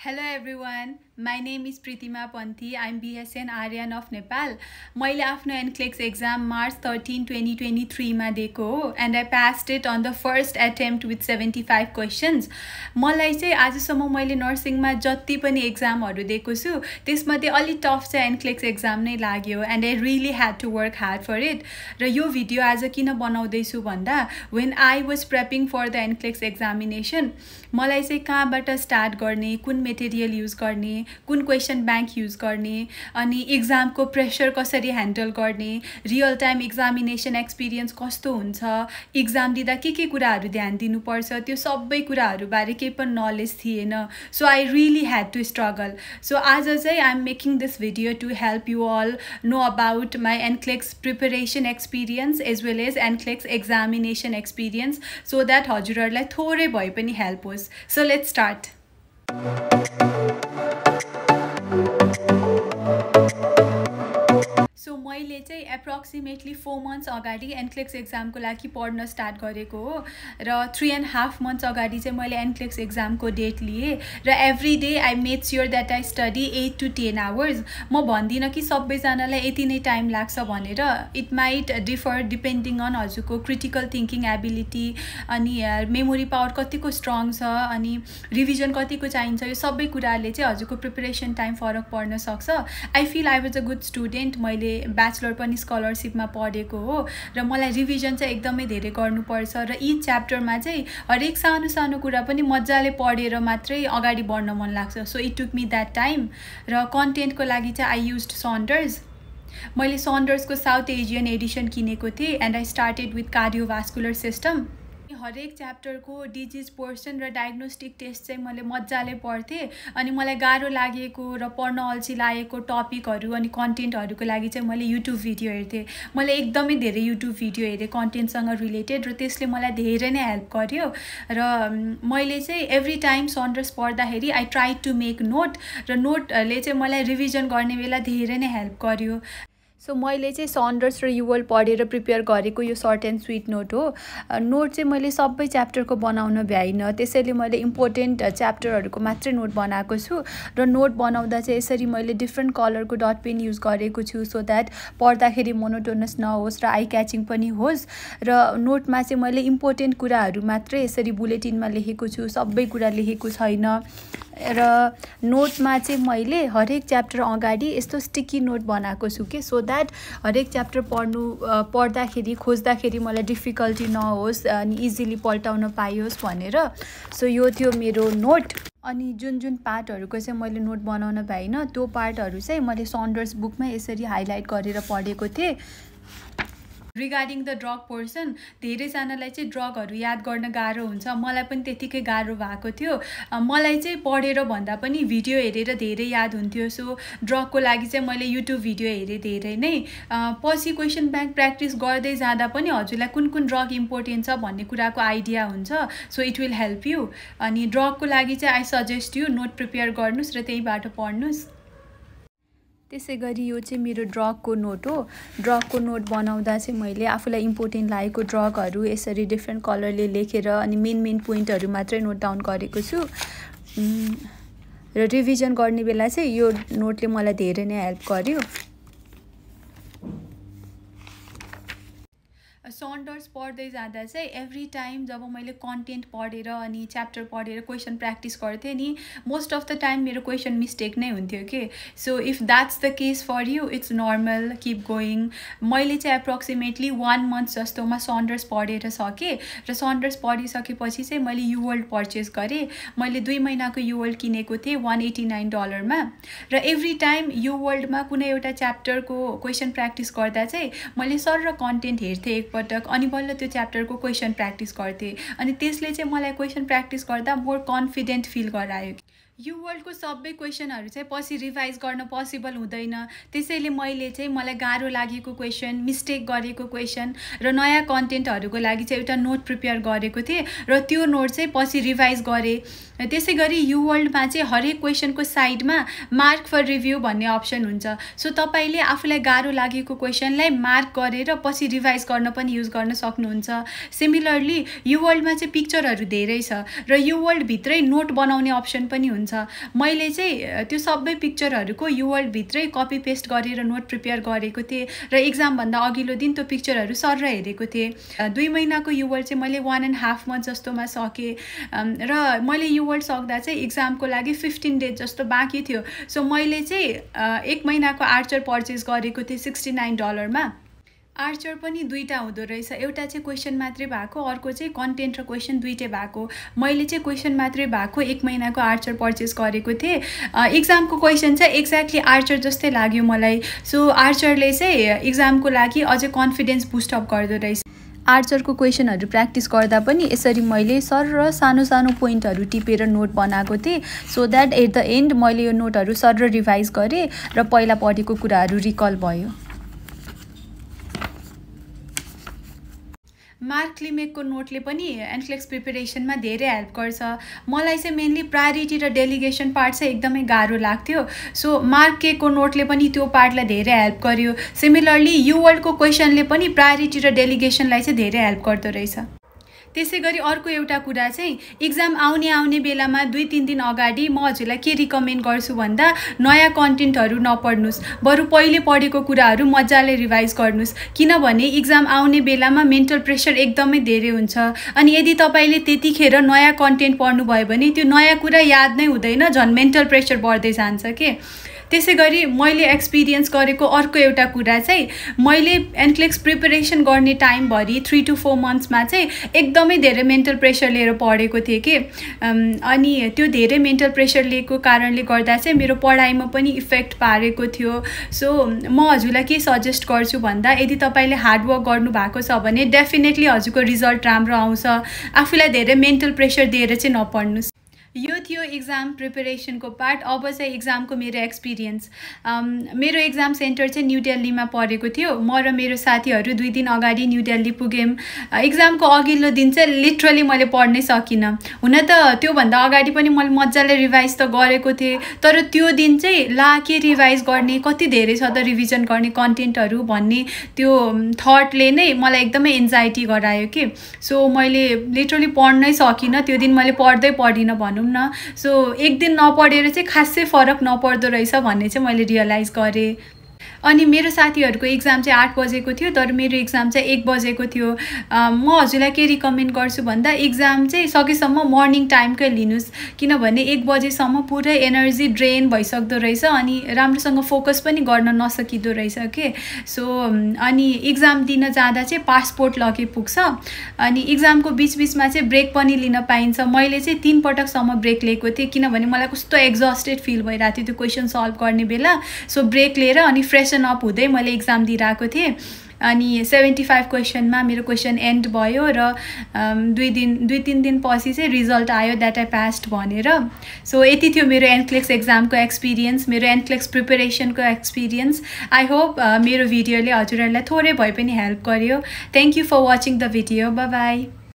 Hello everyone, my name is Pritima Panthi. I'm BSN Aryan of Nepal. मैले आफ्नो NCLEX exam March thirteen twenty twenty थ्रीमा दिएको हो and I passed it on the first attempt with seventy five questions मलाई चाहिँ आजसम्म मैले नर्सिङमा जति पनि एक्जामहरू दिएको छु त्यसमध्ये अलिक टफ चाहिँ एनक्लेक्स एक्जाम नै लाग्यो and I really had to work hard for it र यो भिडियो आज किन बनाउँदैछु भन्दा when I was prepping for the NCLEX examination मलाई चाहिँ कहाँबाट स्टार्ट गर्ने कुन मेटेरियल युज गर्ने कुन क्वेसन ब्याङ्क युज गर्ने अनि इक्जामको प्रेसर कसरी ह्यान्डल गर्ने रियल टाइम इक्जामिनेसन एक्सपिरियन्स कस्तो हुन्छ इक्जाम दिँदा के के कुराहरू ध्यान दिनुपर्छ त्यो सबै कुराहरूबारे केही पनि नलेज थिएन। So I really had to struggle so आज चाहिँ I am making this video to help you all know about my NCLEX preparation experience as well as NCLEX examination experience so that हजुरहरूलाई थोरै भए पनि help होस्। So let's start so मैले चाहिँ approximately four months अगाडि NCLEX एक्जामको लागि पढ्न स्टार्ट गरेको हो। र थ्री एन्ड हाफ मन्थ्स अगाडि चाहिँ मैले एनक्लेक्स एक्जामको डेट लिएँ। र every day I make sure that I study eight to ten hours म भन्दिनँ कि सबैजनालाई यति नै टाइम लाग्छ भनेर। It might differ depending on हजुरको क्रिटिकल थिङ्किङ एबिलिटी अनि मेमोरी पावर कतिको स्ट्रङ छ अनि रिभिजन कतिको चाहिन्छ। यो सबै कुराहरूले चाहिँ हजुरको प्रिपेरेसन टाइम फरक पर्न सक्छ। I feel I was a good student मैले ब्याचलर पनि स्कलरसिपमा पढेको हो र मलाई रिभिजन चाहिँ एकदमै धेरै गर्नुपर्छ र यी च्याप्टरमा चाहिँ हरेक सानो सानो कुरा पनि मजाले पढेर मात्रै अगाडि बढ्न मन लाग्छ। So it took me that time र कन्टेन्टको लागि चाहिँ आई युज सन्डर्स मैले सन्डर्सको साउथ एसियन एडिसन किनेको थिएँ and I started with cardiovascular system हरेक च्याप्टरको डिजिज पोर्सन र डायग्नोस्टिक टेस्ट चाहिँ मैले मजाले पढ्थेँ अनि मलाई गाह्रो लागेको र पढ्न अल्छी लागेको टपिकहरू अनि कन्टेन्टहरूको लागि चाहिँ मैले युट्युब भिडियो हेर्थेँ। मैले एकदमै धेरै युट्युब भिडियो हेरेँ कन्टेन्टसँग रिलेटेड र त्यसले मलाई धेरै नै हेल्प गर्यो र मैले चाहिँ एभ्री टाइम सन्डर्स पढ्दाखेरि I try to make note र नोटले चाहिँ मलाई रिभिजन गर्ने बेला धेरै नै हेल्प गर्यो। सो मैले चाहिँ सन्डर्स र युवल पढेर प्रिपेयर गरेको यो सर्ट एन्ड स्विट नोट हो। नोट चाहिँ मैले सबै च्याप्टरको बनाउन भ्याइनँ। त्यसैले मैले इम्पोर्टेन्ट च्याप्टरहरूको मात्रै नोट बनाएको छु। र नोट बनाउँदा चाहिँ यसरी मैले डिफ्रेन्ट कलरको डट पेन युज गरेको छु सो द्याट पढ्दाखेरि मोनोटोनस नहोस् र आई क्याचिङ पनि होस्। र नोटमा चाहिँ मैले इम्पोर्टेन्ट कुराहरू मात्रै यसरी बुलेटिनमा लेखेको छु। सबै कुरा लेखेको छैन। र नोटमा चाहिँ मैले हरेक च्याप्टर अगाडि यस्तो स्टिकी नोट बनाएको छु कि? सो द्याट हरेक च्याप्टर पढ्नु पढ्दाखेरि खोज्दाखेरि मलाई डिफिकल्टी नहोस् अनि इजिली पल्टाउन पाइयोस् भनेर सो यो थियो मेरो नोट अनि जुन जुन पार्टहरूको चाहिँ मैले नोट बनाउन पाइनँ त्यो पार्टहरू चाहिँ मैले सन्डर्स बुकमा यसरी हाइलाइट गरेर पढेको थिएँ। रिगार्डिङ द ड्रग पोर्सन धेरैजनालाई चाहिँ ड्रगहरू याद गर्न गाह्रो हुन्छ। मलाई पनि त्यतिकै गाह्रो भएको थियो। मलाई चाहिँ पढेर भन्दा पनि भिडियो हेरेर धेरै याद हुन्थ्यो। सो ड्रगको लागि चाहिँ मैले युट्युब भिडियो हेरेँ धेरै नै। पछि क्वेसन ब्याङ्क प्र्याक्टिस गर्दै जाँदा पनि हजुरलाई कुन कुन ड्रग इम्पोर्टेन्ट छ भन्ने कुराको आइडिया हुन्छ। So it will help you अनि ड्रगको लागि चाहिँ I suggest you note prepare गर्नुहोस् र त्यहीबाट पढ्नुहोस्। त्यसै गरी यो चाहिँ मेरो ड्रगको नोट हो। ड्रगको नोट बनाउँदा चाहिँ मैले आफूलाई इम्पोर्टेन्ट लागेको ड्रगहरू यसरी डिफ्रेन्ट कलरले लेखेर अनि मेन मेन पोइन्टहरू मात्रै नोट डाउन गरेको छु। र रिभिजन गर्ने बेला चाहिँ यो नोटले मलाई धेरै नै हेल्प गर्यो। सन्डर्स पढ्दै जाँदा चाहिँ एभ्री टाइम जब मैले कन्टेन्ट पढेर अनि च्याप्टर पढेर क्वेसन प्र्याक्टिस गर्थेँ नि मोस्ट अफ द टाइम मेरो क्वेसन मिस्टेक नै हुन्थ्यो कि? So if that's the case for you it's normal keep going मैले चाहिँ एप्रोक्सिमेटली वान मन्थ जस्तोमा सन्डर्स पढेर सकेँ र सन्डर्स पढिसकेपछि चाहिँ मैले युवर्ल्ड पर्चेस गरेँ। मैले दुई महिनाको युवर्ल्ड किनेको थिएँ वान एटी नाइन डलरमा र एभ्री टाइम युवर्ल्डमा कुनै एउटा च्याप्टरको क्वेसन प्र्याक्टिस गर्दा चाहिँ मैले सर र कन्टेन्ट हेर्थेँ एकपल्ट पटक। अनि बल्ल त्यो च्याप्टरको क्वेसन प्र्याक्टिस गर्थेँ। अनि त्यसले चाहिँ मलाई क्वेसन प्र्याक्टिस गर्दा मोर कन्फिडेन्ट फिल गरायो। यो वर्ल्डको सबै क्वेसनहरू चाहिँ पछि रिभाइज गर्न पोसिबल हुँदैन। त्यसैले मैले चाहिँ मलाई गाह्रो लागेको क्वेसन मिस्टेक गरेको क्वेसन र नयाँ कन्टेन्टहरूको लागि चाहिँ एउटा नोट प्रिपेयर गरेको थिएँ र त्यो नोट चाहिँ पछि रिभाइज गरेँ। त्यसै गरी यु वर्ल्डमा चाहिँ हरेक क्वेसनको साइडमा मार्क फर रिभ्यू भन्ने अप्सन हुन्छ। सो तपाईँले आफूलाई गाह्रो लागेको क्वेसनलाई मार्क गरेर पछि रिभाइज गर्न पनि युज गर्न सक्नुहुन्छ। सिमिलरली यु वर्ल्डमा चाहिँ पिक्चरहरू धेरै छ र यु वर्ल्डभित्रै नोट बनाउने अप्सन पनि हुन्छ। हुन्छ। मैले चाहिँ त्यो सबै पिक्चरहरूको युवर्ल्डभित्रै कपी पेस्ट गरेर नोट प्रिपेयर गरेको थिएँ र इक्जामभन्दा अघिल्लो दिन त्यो पिक्चरहरू सर हेरेको थिएँ। दुई महिनाको युवर्ल्ड चाहिँ मैले वान एन्ड हाफ मन्थ जस्तोमा सकेँ। र मैले युवर्ल्ड सक्दा चाहिँ इक्जामको लागि फिफ्टिन डेज जस्तो बाँकी थियो। सो मैले चाहिँ एक महिनाको आर्चर पर्चेस गरेको थिएँ सिक्सटी नाइन डलरमा आर्चर पनि दुईवटा हुँदो रहेछ। एउटा चाहिँ क्वेसन मात्रै भएको अर्को चाहिँ कन्टेन्ट र क्वेसन दुइटै भएको। मैले चाहिँ क्वेसन मात्रै भएको एक महिनाको आर्चर पर्चेस गरेको थिएँ। इक्जामको क्वेसन चाहिँ एक्ज्याक्टली आर्चर जस्तै लाग्यो मलाई। सो आर्चरले चाहिँ इक्जामको लागि अझै कन्फिडेन्स बुस्टअप गर्दो रहेछ। आर्चरको क्वेसनहरू प्र्याक्टिस गर्दा पनि यसरी मैले सर र सानो सानो पोइन्टहरू टिपेर नोट बनाएको थिएँ। So that at the end मैले यो नोटहरू सर र रिभाइज गरेँ र पहिला पढेको कुराहरू रिकल भयो। मार्क क्लिमेकको नोटले पनि एन्फ्लेक्स प्रिपेरेसनमा धेरै हेल्प गर्छ। मलाई चाहिँ मेनली प्रायोरिटी र डेलिगेसन पार्ट चाहिँ एकदमै गाह्रो लाग्थ्यो। सो मार्क केको नोटले पनि त्यो पार्टलाई धेरै हेल्प गर्यो। सिमिलरली युवर्ल्डको क्वेसनले पनि प्रायोरिटी र डेलिगेसनलाई चाहिँ धेरै हेल्प गर्दो रहेछ। त्यसै गरी अर्को एउटा कुरा चाहिँ इक्जाम आउने आउने बेलामा दुई तिन दिन अगाडि म हजुरलाई के रिकमेन्ड गर्छु भन्दा नयाँ कन्टेन्टहरू नपढ्नुहोस्। बरु पहिले पढेको कुराहरू मजाले रिभाइज गर्नुहोस्। किनभने इक्जाम आउने बेलामा मेन्टल प्रेसर एकदमै धेरै हुन्छ। अनि यदि तपाईँले त्यतिखेर नयाँ कन्टेन्ट पढ्नुभयो भने त्यो नयाँ कुरा याद नै हुँदैन झन् मेन्टल प्रेसर बढ्दै जान्छ के? त्यसै गरी मैले एक्सपिरियन्स गरेको अर्को एउटा कुरा चाहिँ मैले एन्क्लेक्स प्रिपेरेसन गर्ने टाइमभरि थ्री टु फोर मन्थ्समा चाहिँ एकदमै धेरै मेन्टल प्रेसर लिएर पढेको थिएँ कि। अनि त्यो धेरै मेन्टल प्रेसर लिएको कारणले गर्दा चाहिँ मेरो पढाइमा पनि इफेक्ट पारेको थियो। सो म हजुरलाई के सजेस्ट गर्छु भन्दा यदि तपाईँले हार्डवर्क गर्नुभएको छ भने डेफिनेटली हजुरको रिजल्ट राम्रो आउँछ। आफूलाई धेरै मेन्टल प्रेसर दिएर चाहिँ नपढ्नुहोस्। यो थियो इक्जाम प्रिपेरेसनको पार्ट अब चाहिँ इक्जामको मेरो एक्सपिरियन्स मेरो इक्जाम सेन्टर चाहिँ न्यु दिल्लीमा परेको थियो। म र मेरो साथीहरू दुई दिन अगाडि न्यु दिल्ली पुग्यौँ इक्जामको अघिल्लो दिन चाहिँ लिटरली मैले पढ्नै सकिनँ। हुन त त्योभन्दा अगाडि पनि मैले मजाले रिभाइज त गरेको थिएँ। तर त्यो दिन चाहिँ ला के रिभाइज गर्ने कति धेरै छ त रिभिजन गर्ने कन्टेन्टहरू भन्ने त्यो थटले नै मलाई एकदमै एन्जाइटी गरायो कि। सो मैले लिटरली पढ्नै सकिनँ। त्यो दिन मैले पढ्दै पढिनँ भनौँ। भनौँ न। सो एक दिन नपढेर चाहिँ खासै फरक नपर्दो रहेछ भन्ने चाहिँ मैले रियलाइज गरेँ। अनि मेरो साथीहरूको इक्जाम चाहिँ आठ बजेको थियो तर मेरो इक्जाम चाहिँ एक बजेको थियो। म हजुरलाई के रिकमेन्ड गर्छु भन्दा इक्जाम चाहिँ सकेसम्म मर्निङ टाइमकै लिनुहोस् किनभने एक बजेसम्म पुरै एनर्जी ड्रेन भइसक्दो रहेछ अनि राम्रोसँग फोकस पनि गर्न नसकिँदो रहेछ के? सो अनि इक्जाम दिन जाँदा चाहिँ पासपोर्ट लगे पुग्छ। अनि इक्जामको बिचबिचमा चाहिँ ब्रेक पनि लिन पाइन्छ। मैले चाहिँ तिन पटकसम्म ब्रेक लिएको थिएँ किनभने मलाई कस्तो एक्जस्टेड फिल भइरहेको थियो त्यो क्वेसन सल्भ गर्ने बेला। सो ब्रेक लिएर अनि फ्रेस क्वेसन अप हुँदै मैले इक्जाम दिइरहेको थिएँ। अनि सेभेन्टी फाइभ क्वेसनमा मेरो क्वेसन एन्ड भयो र दुई दिन दुई तिन दिन पछि चाहिँ रिजल्ट आयो द्याट आई पास्ट भनेर। सो यति थियो मेरो एनक्लेक्स एक्जामको एक्सपिरियन्स मेरो एनक्लेक्स प्रिपेरेसनको एक्सपिरियन्स आई होप मेरो भिडियोले हजुरहरूलाई थोरै भए पनि हेल्प गर्यो। Thank you for watching the video bye